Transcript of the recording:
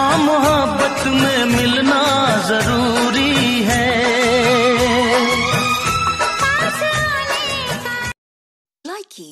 हाँ मोहब्बत में मिलना ज़रूरी है। लाइकी